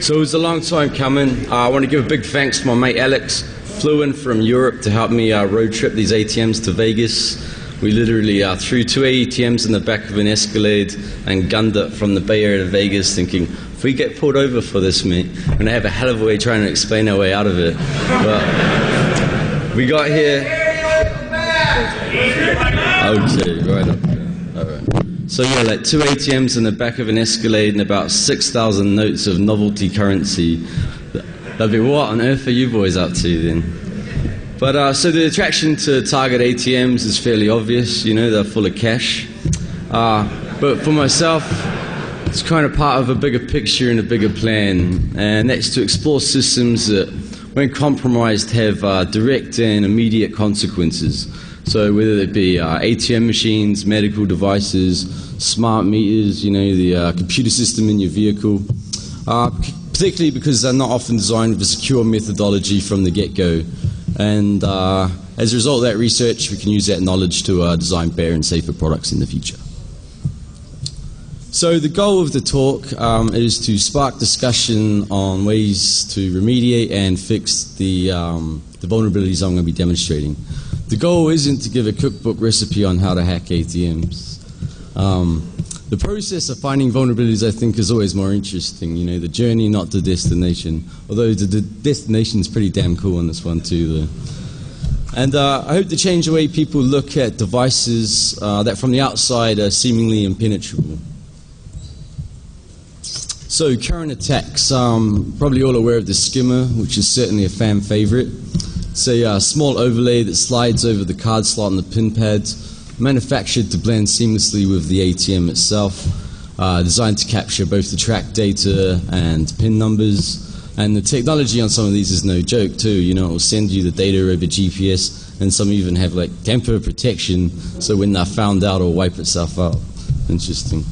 So it was a long time coming. Uh, I want to give a big thanks to my mate Alex. Flew in from Europe to help me uh, road trip these ATMs to Vegas. We literally uh, threw two ATMs in the back of an Escalade and gunned it from the Bay Area to Vegas, thinking if we get pulled over for this, mate, we're gonna have a hell of a way trying to explain our way out of it. But we got here. Okay, right up. All right. So yeah, like two ATMs in the back of an Escalade and about 6,000 notes of novelty currency. That'd be what on earth are you boys up to then? But uh, so the attraction to Target ATMs is fairly obvious. You know, they're full of cash. Uh, but for myself, it's kind of part of a bigger picture and a bigger plan, and that's to explore systems that, when compromised, have uh, direct and immediate consequences. So whether it be uh, ATM machines, medical devices, smart meters, you know, the uh, computer system in your vehicle, uh, particularly because they're not often designed with a secure methodology from the get-go. And uh, as a result of that research, we can use that knowledge to uh, design better and safer products in the future. So the goal of the talk um, is to spark discussion on ways to remediate and fix the, um, the vulnerabilities I'm going to be demonstrating. The goal isn't to give a cookbook recipe on how to hack ATMs. Um, the process of finding vulnerabilities, I think, is always more interesting. You know, the journey, not the destination. Although the, destination is pretty damn cool on this one too, though. And uh, I hope to change the way people look at devices uh, that, from the outside, are seemingly impenetrable. So, current attacks. Um, probably all aware of the skimmer, which is certainly a fan favorite. It's a uh, small overlay that slides over the card slot and the pin pad, manufactured to blend seamlessly with the ATM itself, uh, designed to capture both the track data and pin numbers. And the technology on some of these is no joke, too. You know, it will send you the data over GPS, and some even have like tamper protection, so when they're found out, it'll wipe itself out. Interesting.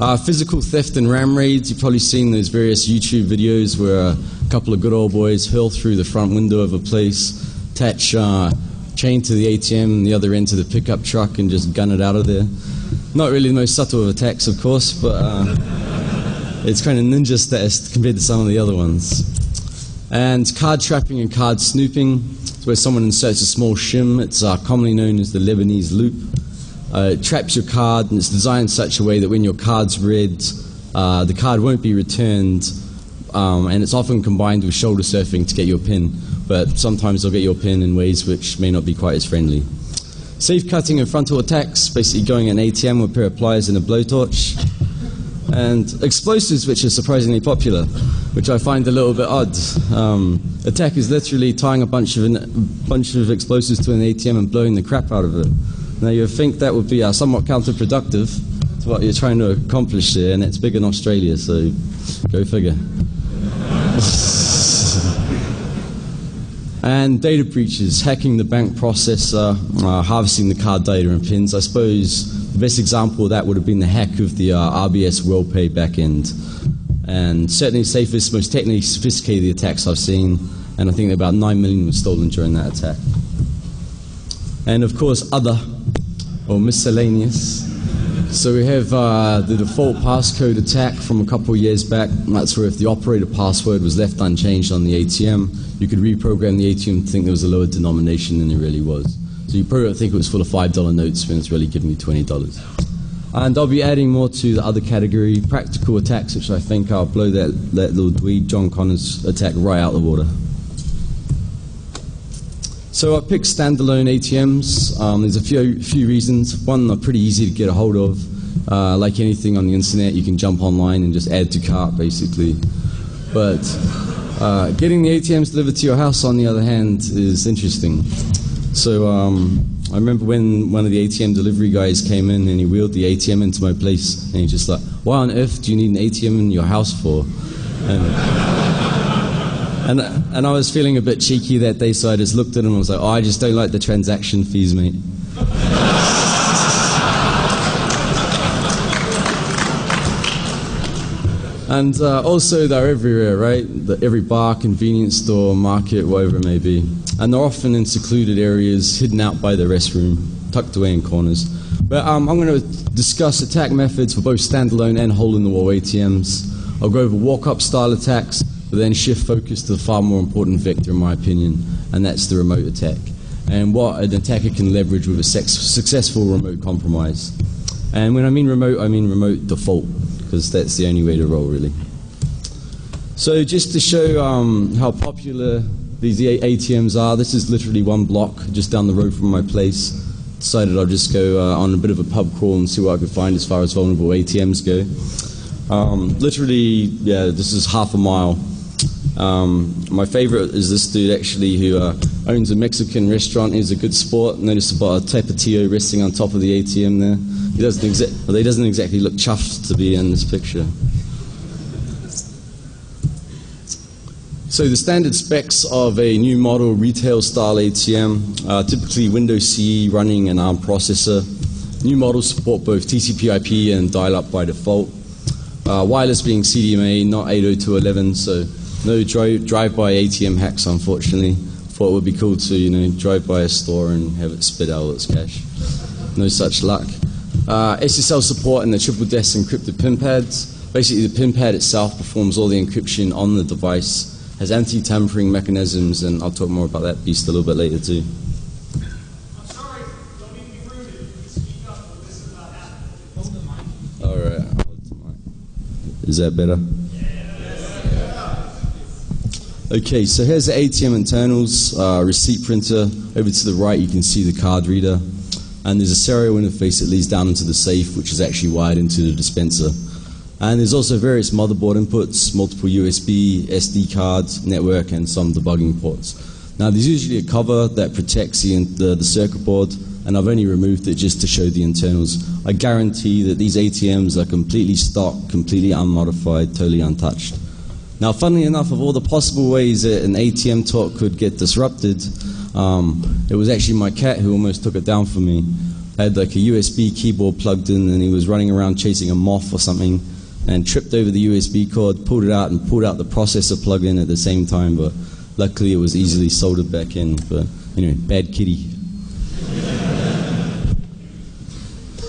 Uh, physical theft and ram raids. You've probably seen those various YouTube videos where a couple of good old boys hurl through the front window of a place, attach uh, chain to the ATM, and the other end to the pickup truck, and just gun it out of there. Not really the most subtle of attacks, of course, but uh, it's kind of ninja status compared to some of the other ones. And card trapping and card snooping, it's where someone inserts a small shim. It's uh, commonly known as the Lebanese loop. Uh, it traps your card, and it's designed such a way that when your card's read, uh, the card won't be returned um, and it's often combined with shoulder surfing to get your pin, but sometimes they'll get your pin in ways which may not be quite as friendly. Safe cutting and frontal attacks, basically going an ATM with a pair of pliers and a blowtorch. And explosives, which are surprisingly popular, which I find a little bit odd. Um, attack is literally tying a bunch of, a bunch of explosives to an ATM and blowing the crap out of it. Now, you would think that would be uh, somewhat counterproductive to what you're trying to accomplish there, and it's big in Australia, so go figure. and data breaches, hacking the bank processor, uh, harvesting the card data and pins. I suppose the best example of that would have been the hack of the uh, RBS WorldPay backend. And certainly the safest, most technically sophisticated attacks I've seen, and I think about 9 million were stolen during that attack. And of course, other, or miscellaneous. So we have uh, the default passcode attack from a couple of years back. That's where if the operator password was left unchanged on the ATM, you could reprogram the ATM to think there was a lower denomination than it really was. So you probably think it was full of $5 notes when it's really giving you $20. And I'll be adding more to the other category, practical attacks, which I think I'll blow that, that little dweeb John Connors attack right out of the water. So I picked standalone ATMs. Um, there's a few, few reasons. One, they're pretty easy to get a hold of. Uh, like anything on the internet, you can jump online and just add to cart, basically. But uh, getting the ATMs delivered to your house, on the other hand, is interesting. So um, I remember when one of the ATM delivery guys came in and he wheeled the ATM into my place, and he just like, "Why on earth do you need an ATM in your house for?" And, and, and I was feeling a bit cheeky that day, so I just looked at him and was like, oh, I just don't like the transaction fees, mate. and uh, also, they're everywhere, right? The, every bar, convenience store, market, whatever it may be. And they're often in secluded areas, hidden out by the restroom, tucked away in corners. But um, I'm going to discuss attack methods for both standalone and hole in the wall ATMs. I'll go over walk-up style attacks, but then shift focus to the far more important vector, in my opinion, and that's the remote attack. And what an attacker can leverage with a successful remote compromise. And when I mean remote, I mean remote default, because that's the only way to roll, really. So just to show um, how popular these ATMs are, this is literally one block just down the road from my place. Decided I'll just go uh, on a bit of a pub crawl and see what I could find as far as vulnerable ATMs go. Um, literally, yeah, this is half a mile. Um, my favorite is this dude actually who uh, owns a Mexican restaurant. He's a good sport. Notice about a tapatio resting on top of the ATM there. He doesn't, exa- well, he doesn't exactly look chuffed to be in this picture. So the standard specs of a new model retail style ATM are typically Windows CE running an ARM processor. New models support both TCP/IP and dial-up by default. Uh, wireless being CDMA, not 802.11, so no drive, drive-by ATM hacks, unfortunately. Thought it would be cool to, you know, drive by a store and have it spit out its cash. No such luck. Uh, SSL support and the triple DES encrypted pin pads. Basically, the pin pad itself performs all the encryption on the device, has anti-tampering mechanisms, and I'll talk more about that beast a little bit later too. I'm sorry, don't mean be rude. If you could speak up or listen about that. Hold the mic. All right. I'll hold the mic. Is that better? Okay, so here's the ATM internals, uh, receipt printer. Over to the right, you can see the card reader. And there's a serial interface that leads down into the safe, which is actually wired into the dispenser. And there's also various motherboard inputs, multiple USB, SD cards, network, and some debugging ports. Now, there's usually a cover that protects the, the, the circuit board, and I've only removed it just to show the internals. I guarantee that these ATMs are completely stock, completely unmodified, totally untouched. Now, funnily enough, of all the possible ways that an ATM talk could get disrupted, um, it was actually my cat who almost took it down for me. I had like a USB keyboard plugged in, and he was running around chasing a moth or something, and tripped over the USB cord, pulled it out, and pulled out the processor plug in at the same time. But luckily, it was easily soldered back in. But anyway, bad kitty.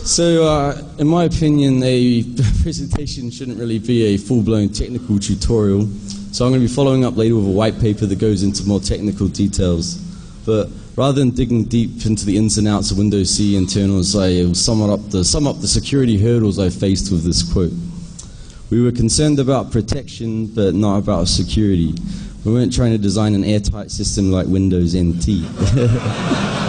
So, uh, in my opinion, a presentation shouldn't really be a full blown technical tutorial. So, I'm going to be following up later with a white paper that goes into more technical details. But rather than digging deep into the ins and outs of Windows CE internals, I will sum up the, sum up the security hurdles I faced with this quote. We were concerned about protection, but not about security. We weren't trying to design an airtight system like Windows NT.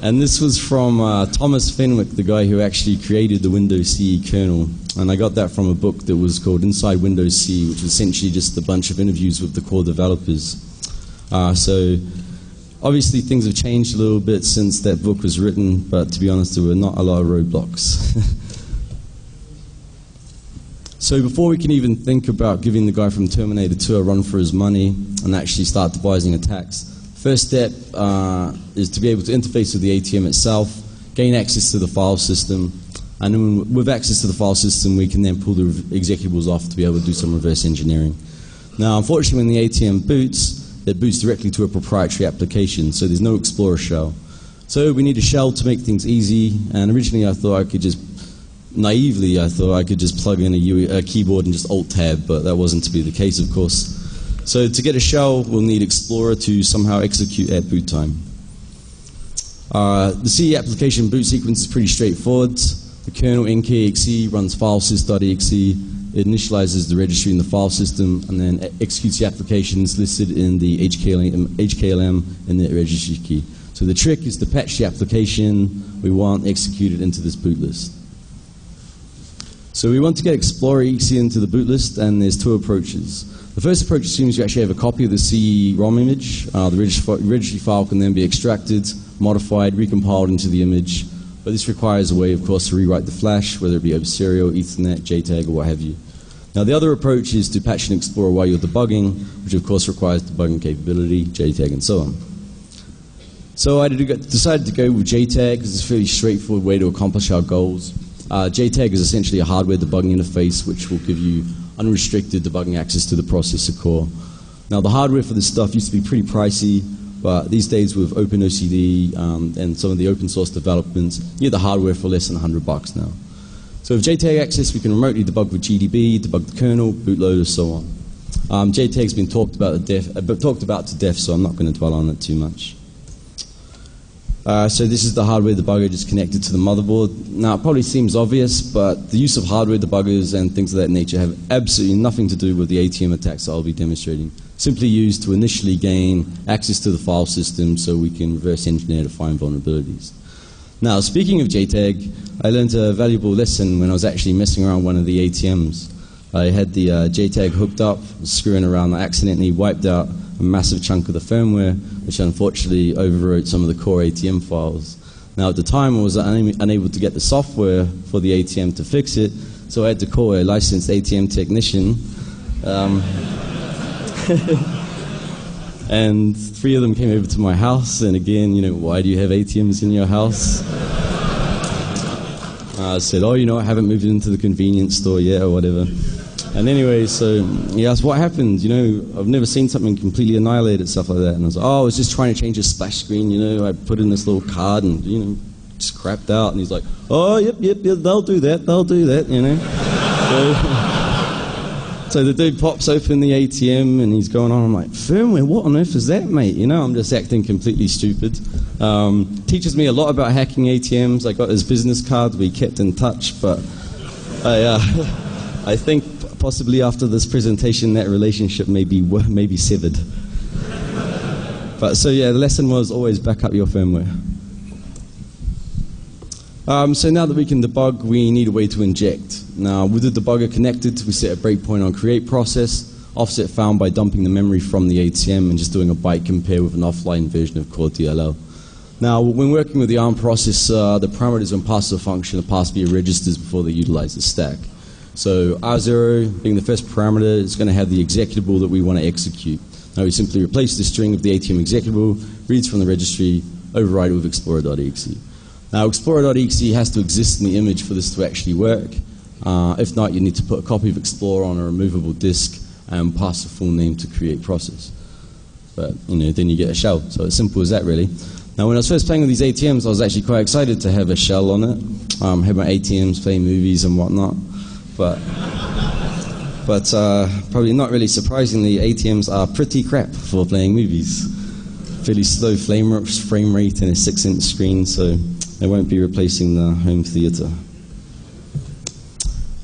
And this was from uh, Thomas Fenwick, the guy who actually created the Windows CE kernel. And I got that from a book that was called Inside Windows CE, which was essentially just a bunch of interviews with the core developers. Uh, so obviously things have changed a little bit since that book was written, but to be honest, there were not a lot of roadblocks. so before we can even think about giving the guy from Terminator 2 a run for his money and actually start devising attacks, First step uh, is to be able to interface with the ATM itself, gain access to the file system, and then with access to the file system, we can then pull the executables off to be able to do some reverse engineering. Now, unfortunately, when the ATM boots, it boots directly to a proprietary application, so there's no Explorer shell. So we need a shell to make things easy, and originally I thought I could just, naively, I thought I could just plug in a, U- a keyboard and just Alt-Tab, but that wasn't to be the case, of course. So to get a shell, we'll need Explorer to somehow execute at boot time. Uh, the C application boot sequence is pretty straightforward. The kernel nkxe runs filesys.exe. It initializes the registry in the file system and then executes the applications listed in the HKLM, HKLM in the registry key. So the trick is to patch the application we want executed into this boot list. So we want to get Explorer exe into the boot list, and there's two approaches. The first approach assumes you actually have a copy of the CD-ROM image. Uh, the registry file can then be extracted, modified, recompiled into the image. But this requires a way, of course, to rewrite the flash, whether it be over serial, Ethernet, JTAG, or what have you. Now, the other approach is to patch and explore while you're debugging, which of course requires debugging capability, JTAG, and so on. So I decided to go with JTAG because it's a fairly straightforward way to accomplish our goals. Uh, JTAG is essentially a hardware debugging interface which will give you unrestricted debugging access to the processor core. Now, the hardware for this stuff used to be pretty pricey, but these days with OpenOCD um, and some of the open source developments, you get the hardware for less than 100 bucks now. So with JTAG access, we can remotely debug with GDB, debug the kernel, bootloader, so on. Um, JTAG's been talked about, death, uh, talked about to death, so I'm not going to dwell on it too much. Uh, so this is the hardware debugger just connected to the motherboard. Now it probably seems obvious, but the use of hardware debuggers and things of that nature have absolutely nothing to do with the ATM attacks I'll be demonstrating. Simply used to initially gain access to the file system so we can reverse engineer to find vulnerabilities. Now speaking of JTAG, I learned a valuable lesson when I was actually messing around one of the ATMs. I had the uh, JTAG hooked up, screwing around, I accidentally wiped out a massive chunk of the firmware, which unfortunately overwrote some of the core ATM files. Now, at the time, I was unable to get the software for the ATM to fix it, so I had to call a licensed ATM technician. Um, and three of them came over to my house, and again, you know, why do you have ATMs in your house? I said, oh, you know, I haven't moved into the convenience store yet, or whatever. And anyway, so he asked, what happened? You know, I've never seen something completely annihilated, stuff like that. And I was like, oh, I was just trying to change a splash screen, you know, I put in this little card and, you know, just crapped out. And he's like, oh, yep, yep, yep, they'll do that, they'll do that, you know. so, so the dude pops open the ATM and he's going on. I'm like, firmware, what on earth is that, mate? You know, I'm just acting completely stupid. Um, teaches me a lot about hacking ATMs. I got his business card, we kept in touch, but I, uh, I think possibly after this presentation, that relationship may be, may be severed. but so, yeah, the lesson was always back up your firmware. Um, so now that we can debug, we need a way to inject. Now, with the debugger connected, we set a breakpoint on create process, offset found by dumping the memory from the ATM and just doing a byte compare with an offline version of core DLL. Now, when working with the ARM processor, the parameters on pass the function are passed via registers before they utilize the stack. So R0 being the first parameter is going to have the executable that we want to execute. Now we simply replace the string of the ATM executable, reads from the registry, override it with explorer.exe. Now explorer.exe has to exist in the image for this to actually work. Uh, if not, you need to put a copy of Explorer on a removable disk and pass the full name to create process. But you know, then you get a shell. So it's simple as that, really. Now, when I was first playing with these ATMs, I was actually quite excited to have a shell on it. Um, have my ATMs play movies and whatnot. But, but uh, probably not really surprisingly, ATMs are pretty crap for playing movies. Fairly slow frame, frame rate and a six inch screen, so they won't be replacing the home theater.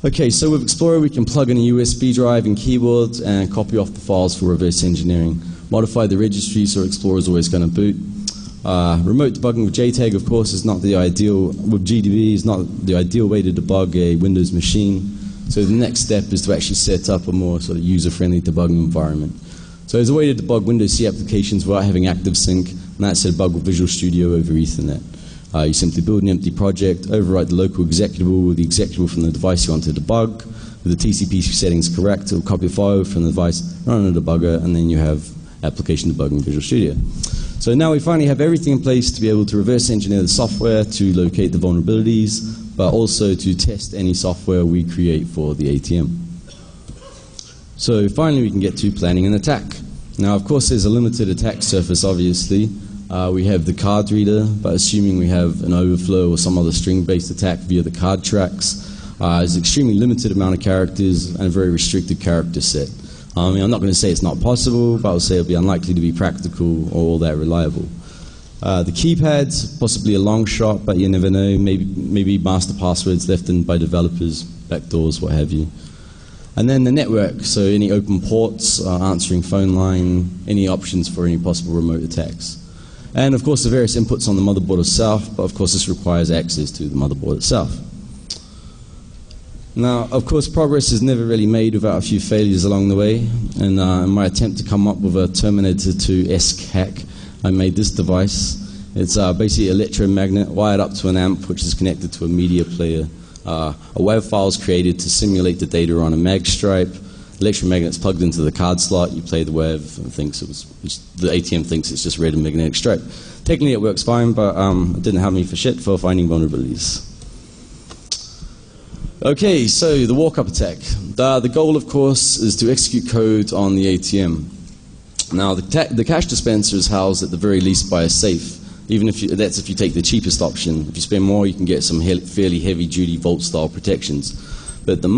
Okay, so with Explorer, we can plug in a USB drive and keyboard and copy off the files for reverse engineering. Modify the registry so Explorer is always going to boot. Uh, remote debugging with JTAG, of course, is not the ideal, with GDB, is not the ideal way to debug a Windows machine. So the next step is to actually set up a more sort of user-friendly debugging environment. So there's a way to debug Windows C applications without having ActiveSync, and that's a debug with Visual Studio over Ethernet. Uh, you simply build an empty project, overwrite the local executable with the executable from the device you want to debug. With the TCP settings correct, it will copy a file from the device, run on a debugger, and then you have application debugging in Visual Studio. So now we finally have everything in place to be able to reverse engineer the software to locate the vulnerabilities, but also to test any software we create for the ATM. So finally, we can get to planning an attack. Now, of course, there's a limited attack surface, obviously. Uh, we have the card reader, but assuming we have an overflow or some other string-based attack via the card tracks, uh, an extremely limited amount of characters and a very restricted character set. I mean, I'm not going to say it's not possible, but I'll say it'll be unlikely to be practical or all that reliable. Uh, the keypads, possibly a long shot, but you never know. Maybe, maybe master passwords left in by developers, backdoors, what have you. And then the network, so any open ports, uh, answering phone line, any options for any possible remote attacks. And of course, the various inputs on the motherboard itself, but of course, this requires access to the motherboard itself. Now, of course, progress is never really made without a few failures along the way. And uh, in my attempt to come up with a Terminator 2 esque hack, I made this device. It's uh, basically an electromagnet wired up to an amp, which is connected to a media player. Uh, a WAV file is created to simulate the data on a mag stripe. Electromagnet's plugged into the card slot. You play the WAV, and thinks it was the ATM thinks it's just read a magnetic stripe. Technically, it works fine, but um, it didn't have me for shit for finding vulnerabilities. Okay, so the walk-up attack. The, the goal, of course, is to execute code on the ATM. Now, the, the, cash dispenser is housed at the very least by a safe. Even if you, that's if you take the cheapest option. If you spend more, you can get some he- fairly heavy duty vault-style protections. But the